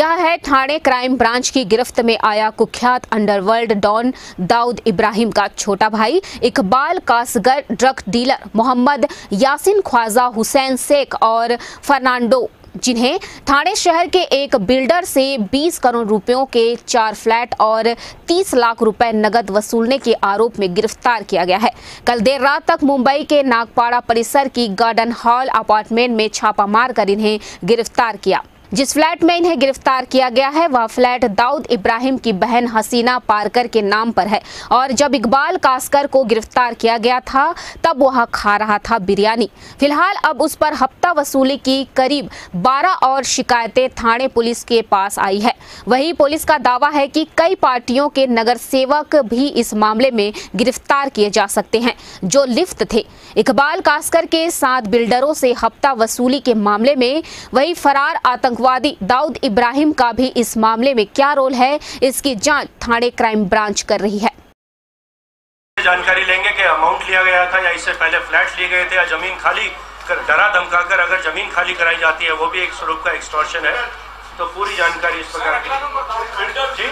यह है थाने crime branch की गिरफ्त में आया कुख्यात अंडरवर्ल्ड डॉन दाऊद इब्राहिम का छोटा भाई? इकबाल कासगर, ड्रग डीलर मोहम्मद यासिन ख्वाजा, हुसैन शेख और फर्नांडो, जिन्हें थाने शहर के एक बिल्डर से 20 करोड़ रुपयों के चार फ्लैट और 30 लाख रुपए नगद वसूलने के आरोप में गिरफ़्तार किया गया है। कल देर रात तक मुंबई के नागपाड़ा परिसर की गार्डन हॉल अपार्टमेंट में छापा मारकर इन्हें गिरफ़्तार किया। जिस फ्लैट में इन्हें गिरफ़्तार किया गया है, वह फ्लैट दाऊद इब्राहिम की बहन हसीना पारकर के नाम पर है। और जब इकबाल कास्कर को गिरफ़्तार किया गया था, तब वह खा रहा था बिरयानी। फ़िलहाल अब उस पर हफ़्ता वसूली की करीब 12 और शिकायतें थाने पुलिस के पास आई है। वही पुलिस का दावा है कि कई पार्टियों के नगर सेवक भी इस मामले में गिरफ़्तार किए जा सकते हैं, जो लिफ्ट थे। इकबाल कास्कर के साथ बिल्डरों से हफ़्ता वसूली के मामले में, वही फरार आतंकवादी दाऊद इब्राहिम का भी इस मामले में क्या रोल है, इसकी जाँच थाने क्राइम ब्रांच कर रही है। जानकारी लेंगे कि अमाउंट लिया गया था या इससे पहले फ्लैट लिए गए थे या ज़मीन खाली डरा धमका कर अगर ज़मीन खाली कराई जाती है, वो भी एक स्वरूप का एक्सटॉर्शन है। तो पूरी जानकारी इस प्रकार की। जी?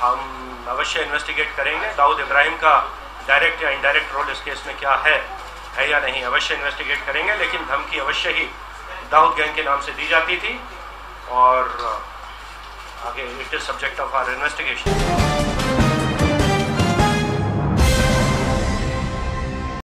हम अवश्य इन्वेस्टिगेट करेंगे। दाऊद इब्राहिम का डायरेक्ट या इनडायरेक्ट रोल इस केस में क्या है है या नहीं अवश्य इन्वेस्टिगेट करेंगे लेकिन धमकी अवश्य ही दाऊद गैंग के नाम से दी जाती थी। और आगे it is subject of our investigation